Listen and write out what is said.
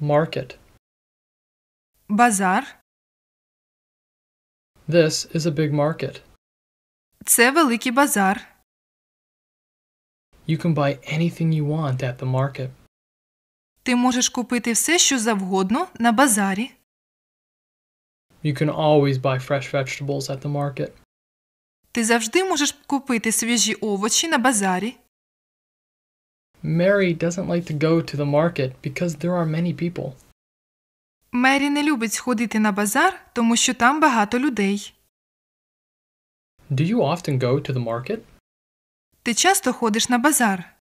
Market. Базар. This is a big market. Це великий базар. You can buy anything you want at the market. Ти можеш купити все, що завгодно на базарі. You can always buy fresh vegetables at the market. Ти завжди можеш купити свіжі овочі на базарі. Mary doesn't like to go to the market because there are many people. Мері не любить сходити на базар, тому що там багато людей. Do you often go to the market? Ти часто ходиш на базар.